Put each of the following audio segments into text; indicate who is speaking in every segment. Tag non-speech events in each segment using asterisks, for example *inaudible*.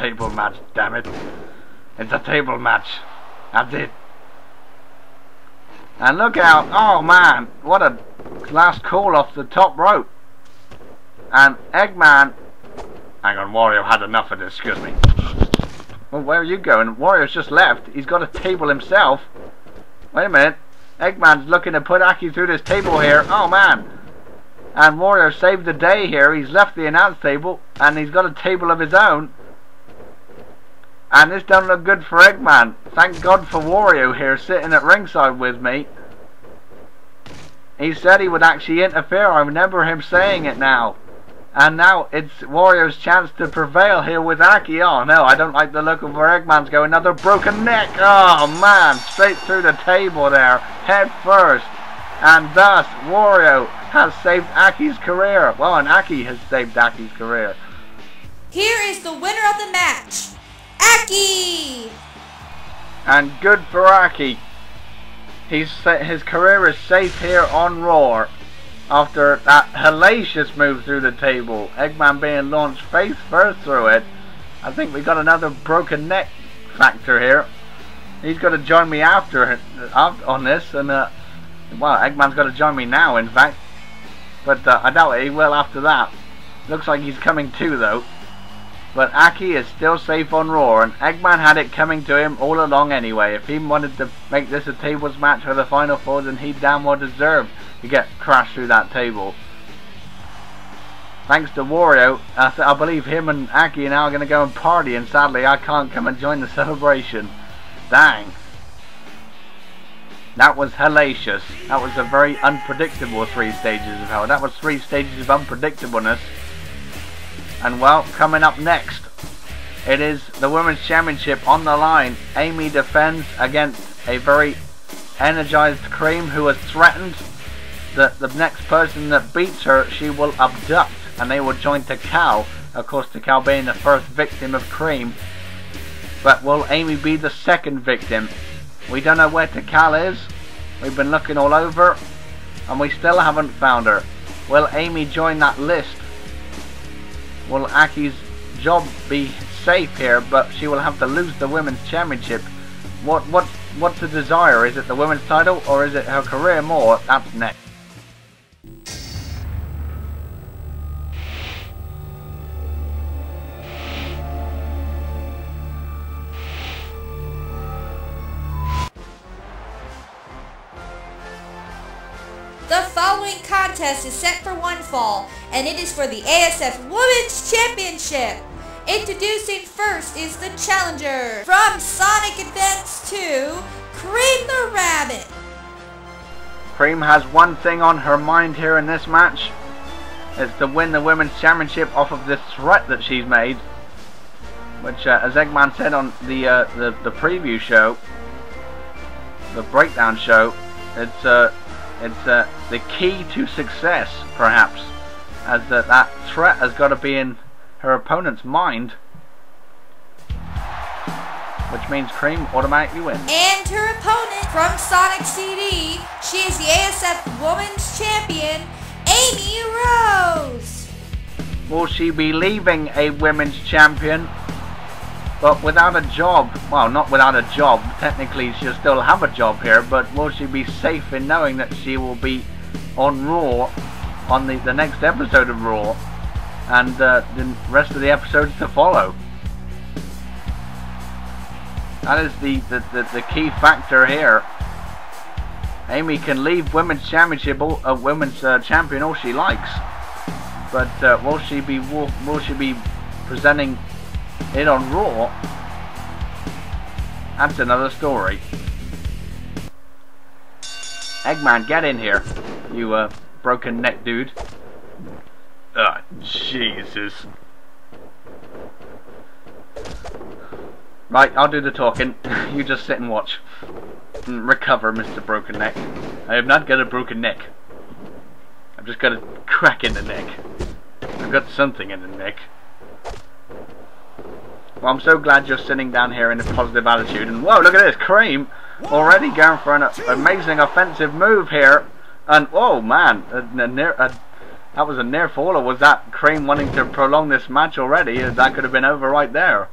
Speaker 1: table match, damn it. It's a table match. That's it. And look out, oh man, what a last call off the top rope. And Eggman, hang on, Wario had enough of this, excuse me. Well, where are you going? Wario's just left. He's got a table himself. Wait a minute. Eggman's looking to put Aki through this table here. Oh man. And Wario saved the day here. He's left the announce table and he's got a table of his own. And this don't look good for Eggman. Thank God for Wario here sitting at ringside with me. He said he would actually interfere. I remember him saying it now. And now it's Wario's chance to prevail here with Aki. Oh no, I don't like the look of where Eggman's going. Another broken neck. Oh man, straight through the table there, head first. And thus, Wario has saved Aki's career. Well, and Aki has saved Aki's career.
Speaker 2: Here is the winner of the match, Aki!
Speaker 1: And good for Aki. He's his career is safe here on Raw after that hellacious move through the table. Eggman being launched face first through it. I think we got another broken neck factor here. He's got to join me after on this, and uh, well, Eggman's got to join me now, in fact. But uh, I doubt he will after that. Looks like he's coming too, though. But Aki is still safe on Raw, and Eggman had it coming to him all along anyway. If he wanted to make this a tables match for the Final Four, then he damn well deserved to get crashed through that table. Thanks to Wario, I, I believe him and Aki are now going to go and party, and sadly I can't come and join the *laughs* celebration. Dang. That was hellacious. That was a very unpredictable three stages of hell. That was three stages of unpredictableness. And well, coming up next, it is the Women's Championship on the line. Amy defends against a very energized Cream who has threatened that the next person that beats her, she will abduct. And they will join Tikal. Of course, Tikal being the first victim of Cream. But will Amy be the second victim? We don't know where Tikal is. We've been looking all over. And we still haven't found her. Will Amy join that list? Will Aki's job be safe here, but she will have to lose the women's championship. What what what's the desire? Is it the women's title or is it her career more? That's next.
Speaker 2: The following contest is set for one fall, and it is for the ASF Women's Championship. Introducing first is the challenger from Sonic Advance 2, Cream the Rabbit.
Speaker 1: Cream has one thing on her mind here in this match. It's to win the Women's Championship off of this threat that she's made. Which, uh, as Eggman said on the, uh, the, the preview show, the breakdown show, it's uh, it's uh, the key to success, perhaps, as that that threat has got to be in her opponent's mind, which means Cream automatically wins.
Speaker 2: And her opponent from Sonic CD, she is the ASF Women's Champion, Amy Rose.
Speaker 1: Will she be leaving a Women's Champion? But without a job, well, not without a job, technically she'll still have a job here, but will she be safe in knowing that she will be on Raw, on the, the next episode of Raw, and uh, the rest of the episodes to follow? That is the, the, the, the key factor here. Amy can leave Women's Championship, a uh, Women's uh, Champion all she likes, but uh, will she be will, will she be presenting it on Raw, that's another story. Eggman, get in here, you uh, broken neck dude. Ah, Jesus. Right, I'll do the talking. *laughs* you just sit and watch. Recover, Mr. Broken Neck. I have not got a broken neck. I've just got a crack in the neck. I've got something in the neck. Well, I'm so glad you're sitting down here in a positive attitude. And whoa, look at this, Cream already going for an amazing offensive move here. And oh man, a, a near, a, that was a near fall. Or was that Cream wanting to prolong this match already? That could have been over right there.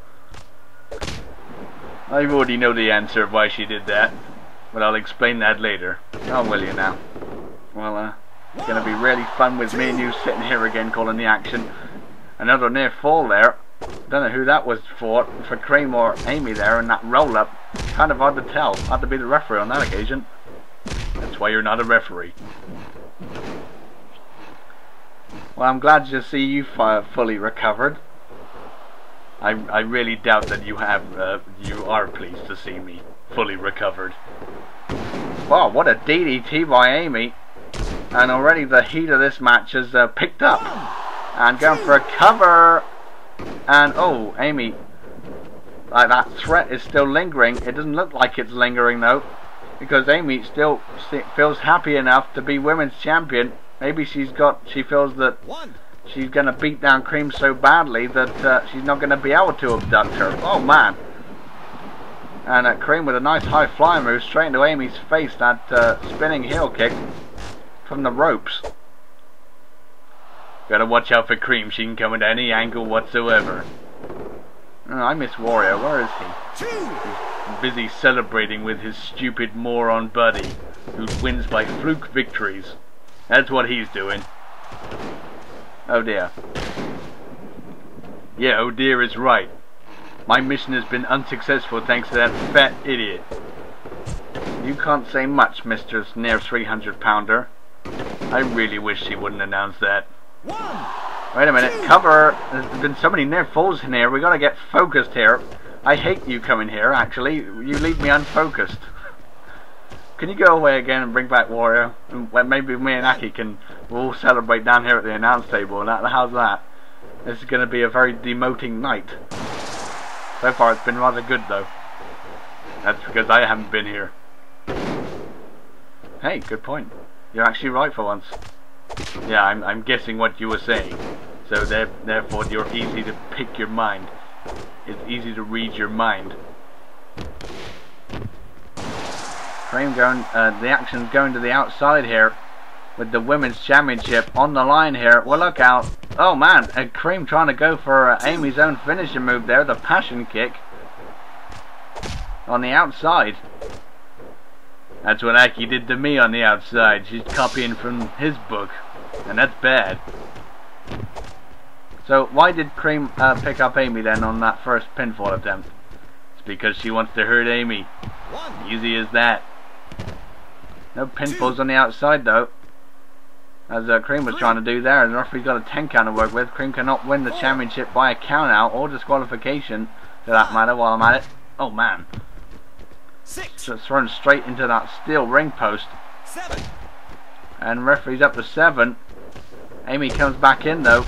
Speaker 1: I already know the answer of why she did that, but I'll explain that later. Oh, will you now? Well, uh, it's gonna be really fun with me and you sitting here again calling the action. Another near fall there. Don't know who that was for, for Cream or Amy there in that roll up. Kind of hard to tell. Had to be the referee on that occasion. That's why you're not a referee. Well, I'm glad to see you fully recovered. I, I really doubt that you have uh, you are pleased to see me fully recovered. Wow, what a DDT by Amy. And already the heat of this match has uh, picked up. And going for a cover. And, oh, Amy. Like, that threat is still lingering. It doesn't look like it's lingering, though. Because Amy still feels happy enough to be women's champion. Maybe she's got, she feels that she's going to beat down Cream so badly that uh, she's not going to be able to abduct her. Oh, man. And uh, Cream with a nice high fly move straight into Amy's face. That uh, spinning heel kick from the ropes. Gotta watch out for Cream. She can come at any angle whatsoever. Oh, I miss Wario. Where is he? He's busy celebrating with his stupid moron buddy, who wins by fluke victories. That's what he's doing. Oh dear. Yeah, oh dear is right. My mission has been unsuccessful thanks to that fat idiot. You can't say much, Mr. Near 300 Pounder. I really wish he wouldn't announce that. Wait a minute, cover! There's been so many near falls in here, we gotta get focused here. I hate you coming here, actually. You leave me unfocused. Can you go away again and bring back Wario? Mm, and maybe me and Aki can we'll all celebrate down here at the announce table. How's that? This is going to be a very demoting night. So far it's been rather good though. That's because I haven't been here. Hey, good point. You're actually right for once. Yeah, I'm, I'm guessing what you were saying. So there, therefore you're easy to pick your mind. It's easy to read your mind. Cream going, uh, the action's going to the outside here with the women's championship on the line here. Well, look out. Oh man, uh, Cream trying to go for uh, Amy's own finishing move there, the passion kick on the outside. That's what Aki did to me on the outside. She's copying from his book. And that's bad. So why did Cream uh, pick up Amy then on that first pinfall attempt? It's because she wants to hurt Amy. Easy as that. No pinfalls on the outside though. As uh, Cream was trying to do there. and The referee's got a 10 count to work with. Cream cannot win the championship by a count out or disqualification for that matter while I'm at it. Oh man. Six. So thrown straight into that steel ring post. Seven. And referee's up to seven. Amy comes back in though.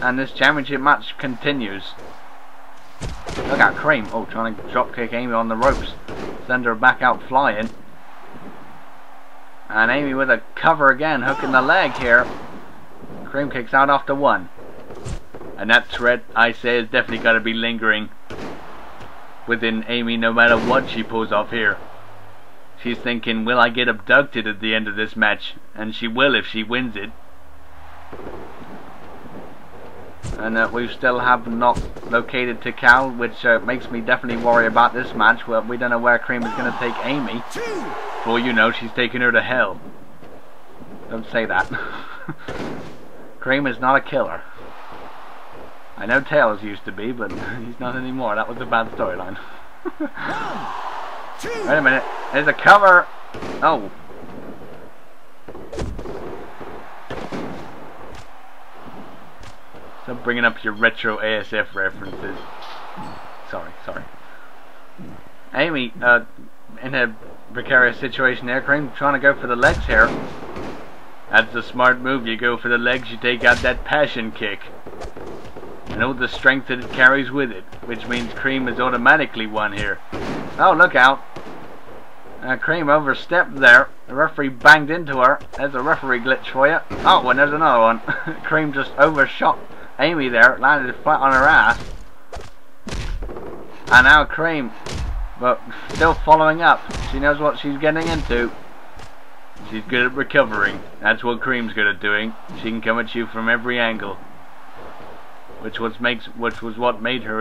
Speaker 1: And this championship match continues. Look at Cream. Oh, trying to drop kick Amy on the ropes. Send her back out flying. And Amy with a cover again, hooking the leg here. Cream kicks out after one. And that threat, I say, is definitely got to be lingering within Amy no matter what she pulls off here. She's thinking, will I get abducted at the end of this match? And she will if she wins it. And uh, we still have not located Tikal, which uh, makes me definitely worry about this match. Well, we don't know where Cream is going to take Amy. For you know, she's taking her to hell. Don't say that. *laughs* Cream is not a killer. I know Tails used to be, but *laughs* he's not anymore. That was a bad storyline. Wait a minute. There's a cover. Oh. Stop bringing up your retro ASF references. Sorry, sorry. Amy, uh, in a precarious situation there, Cream trying to go for the legs here. That's a smart move. You go for the legs, you take out that passion kick and all the strength that it carries with it, which means Cream is automatically won here. Oh, look out. Uh, Cream overstepped there. The referee banged into her. There's a referee glitch for you. Oh, and there's another one. *laughs* Cream just overshot Amy there, landed flat on her ass. And now Cream, but still following up. She knows what she's getting into. She's good at recovering. That's what Cream's good at doing. She can come at you from every angle which was makes which was what made her